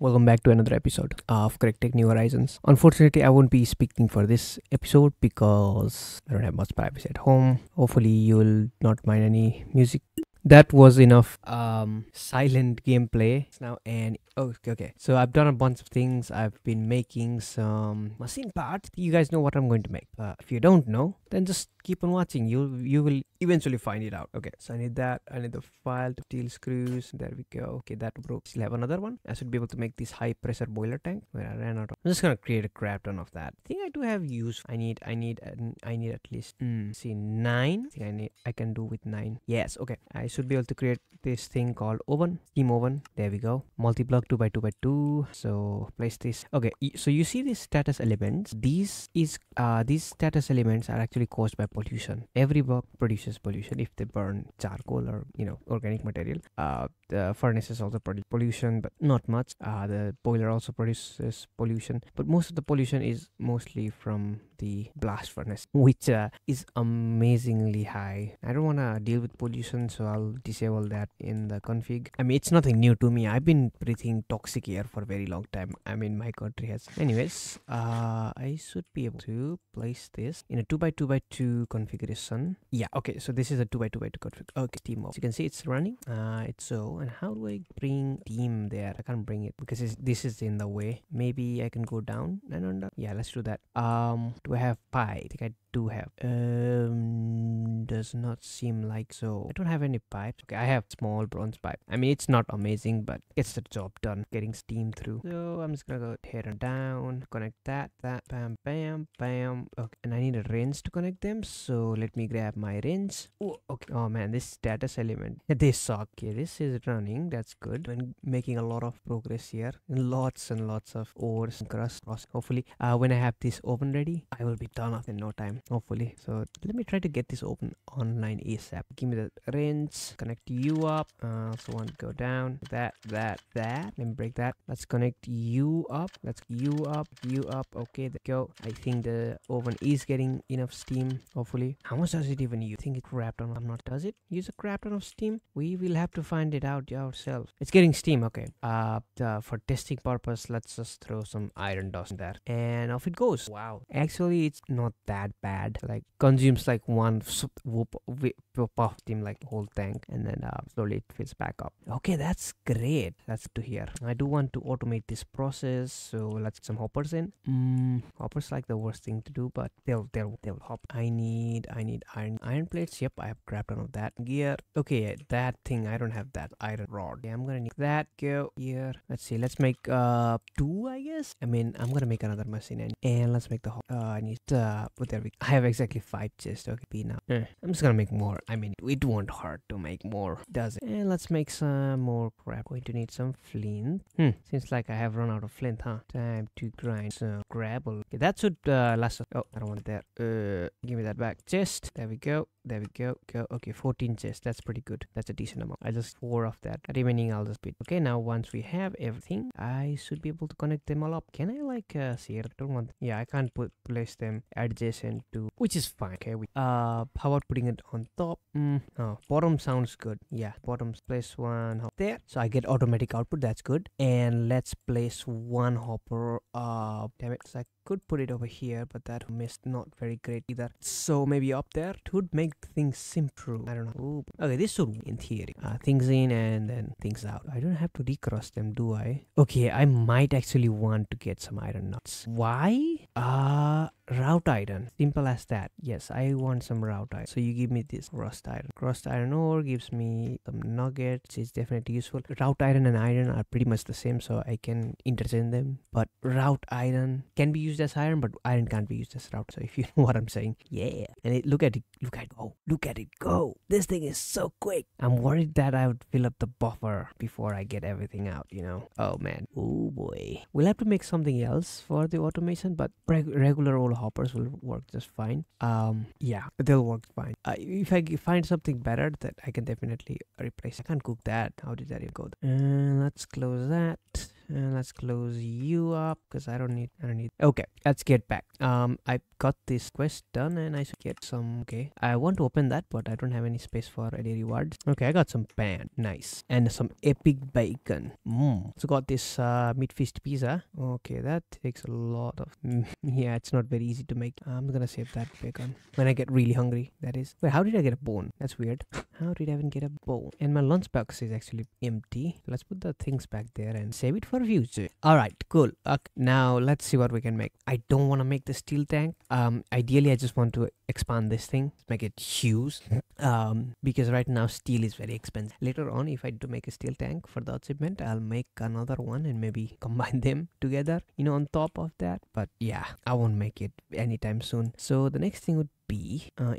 Welcome back to another episode of GregTech New Horizons. Unfortunately, I won't be speaking for this episode because I don't have much privacy at home. Hopefully, you'll not mind any music. That was enough um, silent gameplay now and oh okay, so i've done a bunch of things i've been making some machine parts you guys know what i'm going to make uh, if you don't know then just keep on watching. You you will eventually find it out. Okay so i need that. I need the file to steel screws. There we go. Okay that broke. Still have another one. I should be able to make this high pressure boiler tank where i ran out of i'm just gonna create a crap ton of that. I think i do have use i need i need i need at least mm, see nine. I, I need i can do with nine. Yes okay. I should be able to create this thing called oven. Steam oven. There we go. Multi-block 2 by 2 by 2 so place this okay so you see these status elements? These is uh these status elements are actually caused by pollution. Every block produces pollution. If they burn charcoal or you know organic material uh the furnaces also produce pollution but not much. Uh the boiler also produces pollution. But most of the pollution is mostly from the blast furnace which uh, is amazingly high. I don't want to deal with pollution so i'll disable that in the config. I mean it's nothing new to me. I've been breathing toxic air for a very long time. I mean my country has. Anyways uh i should be able to place this in a 2 by 2 by 2 configuration. Yeah okay so this is a 2 by 2 by 2 config. Okay steam so you can see it's running. Uh it's so and how do i bring team there? I can't bring it because this is in the way. Maybe i can go down. And under yeah let's do that. Um I have pie? I think I do have. Um, does not seem like so. I don't have any pipes. Okay, I have small bronze pipe. I mean, it's not amazing, but gets the job done. Getting steam through. So I'm just gonna go here and down. Connect that, that, bam, bam, bam. Okay, and I need a wrench to connect them. So let me grab my wrench. Oh, okay. Oh man, this status element. They suck. Okay, this is running. That's good. I'm making a lot of progress here. Lots and lots of ores and crust. Hopefully, uh, when I have this oven ready, I will be done off in no time hopefully. So let me try to get this open online asap give me the wrench, connect you up. Uh so one go down. That that that. Let me break that. Let's connect you up. Let's you up you up. Okay go. I think the oven is getting enough steam hopefully. How much does it even use think it wrapped on i'm not does it use a crap ton of steam? We will have to find it out ourselves. It's getting steam okay. Uh for testing purpose let's just throw some iron dust in there. And off it goes. Wow. Actually it's not that bad like consumes like one whoop puff team like whole tank and then uh, slowly it fills back up. Okay that's great. That's to hear. I do want to automate this process so let's get some hoppers in. Mm, hoppers like the worst thing to do but they'll they'll they'll hop. I need i need iron iron plates. Yep i have grabbed none of that gear. Okay that thing i don't have that iron rod. Yeah, i'm gonna need that go here let's see let's make uh two i guess? I mean i'm gonna make another machine and, and let's make the uh i need uh but there we I have exactly five chests. Okay, be now. Eh, I'm just gonna make more. I mean, it won't hurt to make more, does it? And let's make some more crap. Going to need some flint. Hmm. Seems like I have run out of flint, huh? Time to grind some gravel. Okay, that should uh, last. Oh, I don't want that. Uh, give me that back. Chest. There we go. There we go. Go. Okay, 14 chests. That's pretty good. That's a decent amount. I just four of that. Remaining, I'll just put. Okay, now once we have everything, I should be able to connect them all up. Can I like uh, see? I don't want. Yeah, I can't put place them adjacent to, which is fine. Okay, we, uh, how about putting it on top? Mm, oh, bottom sounds good. Yeah, bottom place one there. So I get automatic output. That's good. And let's place one hopper. Uh, damn it. So I could put it over here, but that missed not very great either. So maybe up there it would make things simple. I don't know. Ooh. Okay, this should be in theory. Uh, things in and then things out. I don't have to recross them, do I? Okay, I might actually want to get some iron nuts. Why? Uh, wrought iron simple as that yes i want some wrought iron so you give me this rust iron rust iron ore gives me some nuggets it's definitely useful wrought iron and iron are pretty much the same so i can interchange them but wrought iron can be used as iron but iron can't be used as wrought so if you know what i'm saying yeah. And it, look at it look at go look at it go. This thing is so quick. I'm worried that i would fill up the buffer before i get everything out you know? Oh man. Oh boy. We'll have to make something else for the automation but regular old hoppers will work just fine. Um yeah they'll work fine. Uh, if i find something better that i can definitely replace i can't cook that. How did that even go? Uh, let's close that and let's close you up because I don't need I don't need okay let's get back. Um I got this quest done and I should get some okay. I want to open that but I don't have any space for any rewards. Okay I got some pan nice. And some epic bacon. Mm. so got this uh meat feast pizza. Okay that takes a lot of yeah it's not very easy to make. I'm gonna save that bacon. When I get really hungry that is. Wait how did I get a bone? That's weird. How did I even get a bone? And my lunchbox is actually empty. Let's put the things back there and save it for future. All right cool. Okay, now let's see what we can make. I don't want to make the steel tank um ideally I just want to expand this thing make it huge um because right now steel is very expensive. Later on if I do make a steel tank for the achievement I'll make another one and maybe combine them together you know on top of that. But yeah I won't make it anytime soon. So the next thing would be uh,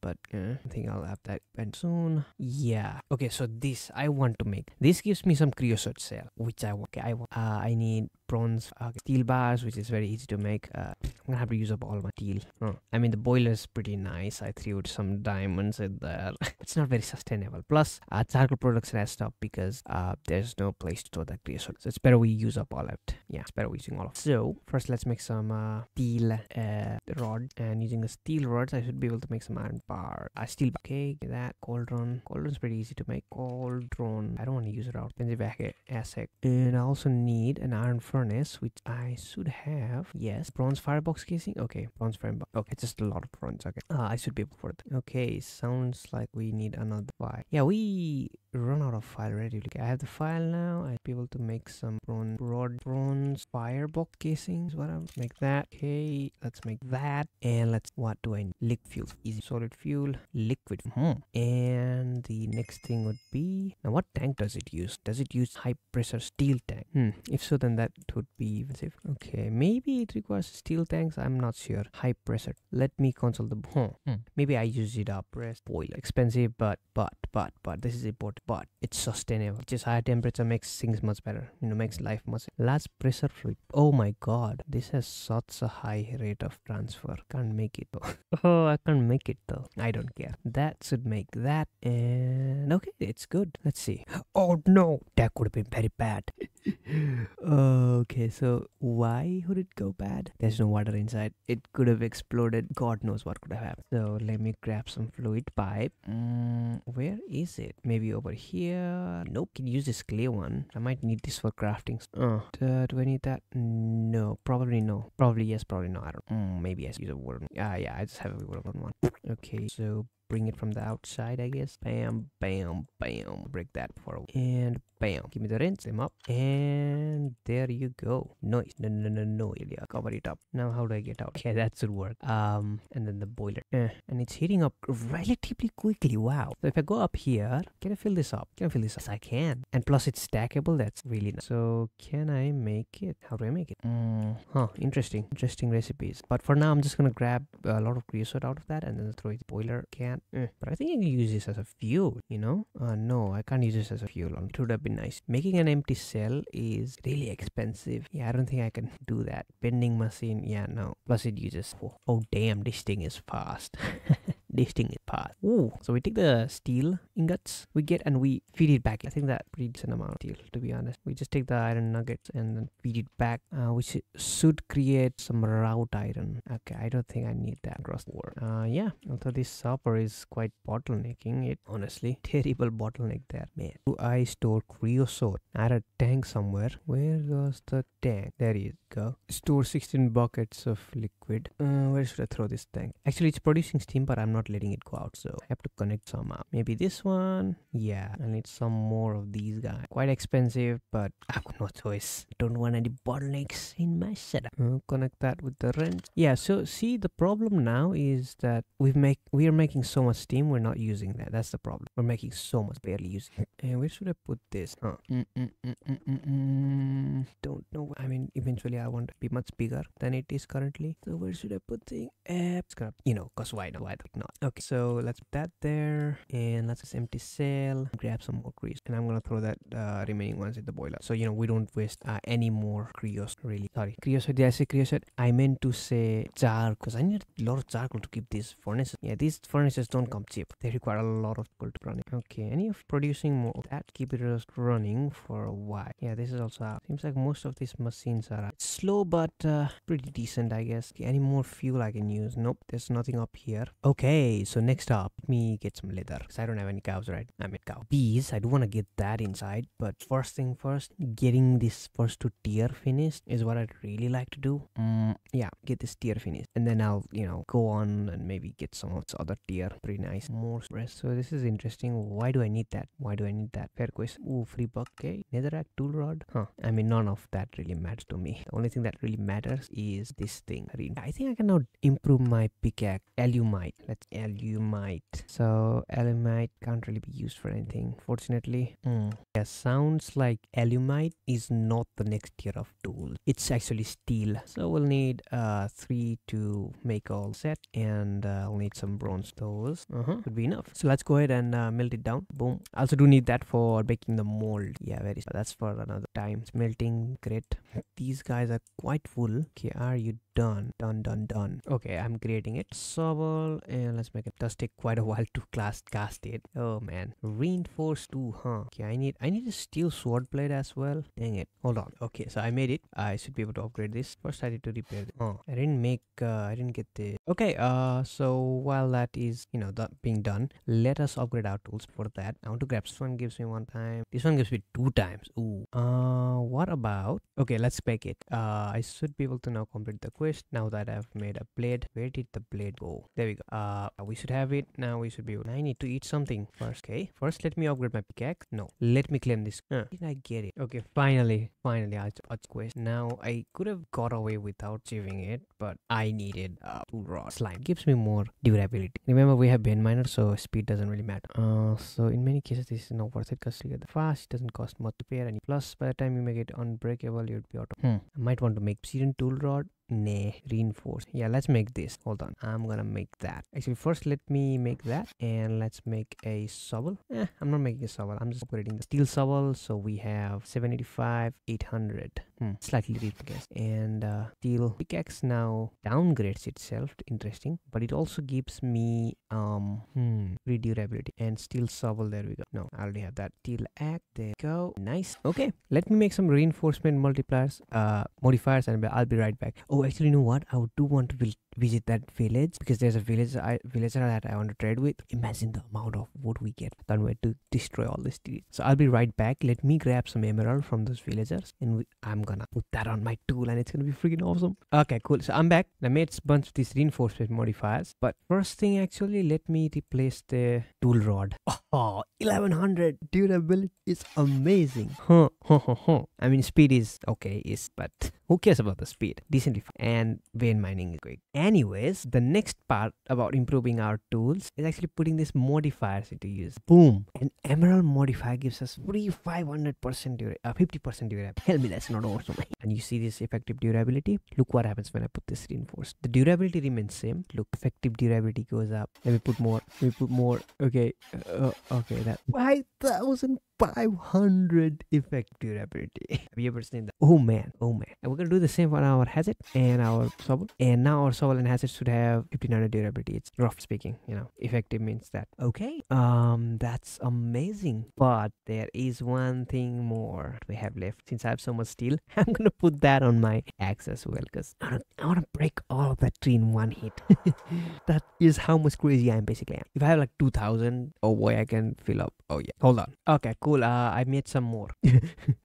but uh, i think i'll have that and soon. Yeah. Okay so this i want to make this gives me some creosote cell which i want. Okay, i want uh, i need bronze uh, steel bars which is very easy to make. Uh, i'm gonna have to use up all my steel. Oh, i mean the boiler is pretty nice. I threw some diamonds in there. It's not very sustainable. Plus uh, charcoal production has stopped because uh, there's no place to store that creosote. So it's better we use up all of it. Yeah it's better we using all of it. So first let's make some uh, steel uh, rod. And using a steel rods i should be able to make some iron bar. Uh, steel bar. okay that cauldron cauldron's pretty easy to make. Cauldron i don't want to use it out. Expensive asset. And i also need an iron furnace which i should have. Yes. Bronze firebox casing? Okay. Bronze firebox okay just a lot of bronze. Okay. Uh, i should be able for it. Okay. Sounds like we need another fire yeah we run out of file already okay, i have the file now. I'd be able to make some bronze broad bronze firebox casings whatever. Make that. Okay let's make that. And let's what do i need? Liquid fuel. Easy. Solid fuel. Liquid. Hmm. and the next thing would be now what tank does it use? Does it use high pressure steel tank? Hmm. if so then that would be even safe okay maybe it requires steel tanks. I'm not sure. High pressure. Let me consult the hmm. Hmm. maybe i use it up. Press boiler. Expensive but but but but this is important but it's sustainable. Just higher temperature makes things much better you know makes life much large pressure fluid oh my god this has such a high rate of transfer. Can't make it oh i can't make it though. I don't care. That should make that and okay it's good. Let's see. Oh no. That could have been very bad okay so why would it go bad? There's no water inside. It could have exploded. God knows what could have happened. So let me grab some fluid pipe. Mm, where is it? Maybe over here? Nope can use this clay one. I might need this for crafting uh, do i need that? No probably no. Probably yes probably no. I don't mm, maybe yes use a wooden ah yeah i just have a wooden one. Okay so bring it from the outside i guess. Bam bam bam. Break that for and bam. Give me the wrench them up. And there you go. Noise no no no no yeah cover it up. Now how do i get out? Okay that should work. Um and then the boiler. Eh, and it's heating up relatively quickly. Wow. So if i go up here can i fill this up? Can i fill this up? Yes, i can. And plus it's stackable. That's really nice. So can i make it? How do i make it? Mm, huh. Interesting. Interesting recipes. But for now i'm just gonna grab a lot of creosote out of that and then throw it in the boiler can. Eh. but i think i can use this as a fuel you know? Uh no i can't use this as a fuel. It would have been nice. Making an empty cell is really expensive. Yeah i don't think i can do that. Bending machine yeah no. Plus it uses oh damn this thing is fast this thing is fast Ooh. so we take the steel ingots we get and we feed it back. I think that pretty decent amount of steel to be honest. We just take the iron nuggets and then feed it back uh, which should create some wrought iron. Okay i don't think i need that. Across the board. Uh yeah. Although this supper is quite bottlenecking it honestly terrible bottleneck there man. Do i store creosote. I had a tank somewhere. Where was the tank? There you go. Store 16 buckets of liquid. Uh, where should i throw this tank? Actually it's producing steam but i'm not letting it go out so i have to connect some up maybe this one? Yeah i need some more of these guys quite expensive but i've got no choice. Don't want any bottlenecks in my setup. Uh, connect that with the rent. Yeah so see the problem now is that we've make we are making so much steam we're not using that. That's the problem. We're making so much barely using it. And where should i put this? Huh. Mm -mm -mm, don't know. Uh, I mean, eventually I want to be much bigger than it is currently. So where should I put the app? It's gonna, you know, cause why not? Why not? Okay, so let's put that there, and let's just empty cell. Grab some more creos, and I'm gonna throw that uh, remaining ones in the boiler. So you know we don't waste uh, any more creos. Really, sorry, creosote. Did I say creosote? I meant to say char, cause I need a lot of charcoal to keep these furnaces. Yeah, these furnaces don't come cheap. They require a lot of charcoal to run. Okay, any of producing more of that? Keep it just running for a while. Yeah, this is also out. Seems like most of these machines are out. Slow, but uh, pretty decent, I guess. Okay, any more fuel I can use? Nope, there's nothing up here. Okay, so next up, let me get some leather. Cause I don't have any cows, right? I mean cow. Bees, I do want to get that inside. But first thing first, getting this first two tier finished is what I'd really like to do. Mm, yeah, get this tier finished. And then I'll, you know, go on and maybe get some of this other tier. Pretty nice. More rest. So this is interesting. Why do I need that? Why do I need that? Fair question. Ooh, free buck. Okay. Netherrack tool rod. Huh. I mean, none of that really matters to me. The only thing that really matters is this thing. I think I can now improve my pickaxe. Alumite. Let's alumite. So alumite can't really be used for anything. Fortunately. Hmm. Yeah, sounds like alumite is not the next tier of tool. It's actually steel. So we'll need uh three to make all set, and uh, I'll need some bronze. Those uh-huh would be enough. So let's go ahead and uh, melt it down. Boom. I also do need that for making the mold. Yeah, very. That's for another time. It's melting. Great. These guys are quite full. Okay, are you done done done done okay i'm creating it shovel and let's make it does take quite a while to class cast it. Oh man. Reinforced too huh. Okay i need i need a steel sword blade as well. Dang it. Hold on. Okay so i made it. I should be able to upgrade this. First i need to repair it oh i didn't make uh, i didn't get the okay uh so while that is you know that being done let us upgrade our tools for that. I want to grab this one gives me one time. This one gives me two times. Ooh. Uh what about okay let's make it. Uh i should be able to now complete the quest now that i've made a blade. Where did the blade go? There we go. Uh we should have it. Now we should be able i need to eat something first. Okay. First let me upgrade my pickaxe. No. Let me claim this. Huh. did i get it? Okay finally finally i quest. Now i could have got away without achieving it but i needed a tool rod slime gives me more durability. Remember we have vein miner so speed doesn't really matter. Uh so in many cases this is not worth it because you get the fast it doesn't cost much to repair and plus by the time you make it unbreakable you'd be out of hmm. i might want to make obsidian tool rod nah reinforce. Yeah let's make this. Hold on. I'm gonna make that. Actually first let me make that and let's make a shovel. Eh, i'm not making a shovel. I'm just upgrading the steel shovel. So we have 785 800 hmm, slightly guess. And uh, steel pickaxe now downgrades itself. Interesting. But it also gives me um hmm durability. And steel shovel there we go. No i already have that. Steel axe there go. Nice. Okay let me make some reinforcement multipliers uh modifiers and i'll be right back Oh, actually you know what? I do want to visit that village because there's a village I, villager that i want to trade with. Imagine the amount of wood we get then we to destroy all this trees so i'll be right back. Let me grab some emerald from those villagers and we, i'm gonna put that on my tool and it's gonna be freaking awesome. Okay cool. So i'm back. I made a bunch of these reinforcement modifiers but first thing actually let me replace the tool rod. Oh 1100 durability is amazing. Huh, huh, huh, huh. i mean speed is okay is but who cares about the speed? Decently and vein mining is great anyways the next part about improving our tools is actually putting these modifiers into use. Boom! An emerald modifier gives us free 500 percent uh, 50 percent durability. Tell me that's not awesome. And you see this effective durability? Look what happens when i put this reinforced. The durability remains same. Look effective durability goes up. Let me put more. Let me put more. Okay uh, okay that 5000 500 effect durability. Have you ever seen that? Oh man, oh man. And we're gonna do the same for our hazard and our shovel. And now our shovel and hazard should have 1500 durability. It's rough speaking, you know. Effective means that. Okay. Um, that's amazing. But there is one thing more we have left. Since I have so much steel, I'm gonna put that on my axe as well because I, I wanna break all of that tree in one hit. that is how much crazy I am basically. If I have like 2000, oh boy, I can fill up. Oh yeah. Hold on. Okay, cool. Uh, I made some more.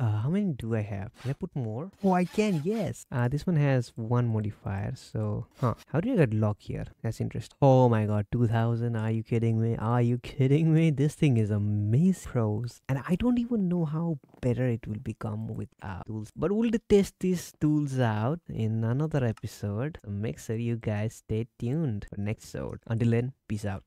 uh, how many do I have? Can I put more? Oh, I can. Yes. Uh, this one has one modifier. So, huh? How do you get lock here? That's interesting. Oh my god, 2000. Are you kidding me? Are you kidding me? This thing is amazing, pros. And I don't even know how better it will become with uh, tools. But we'll test these tools out in another episode. So make sure you guys stay tuned for next episode. Until then, peace out.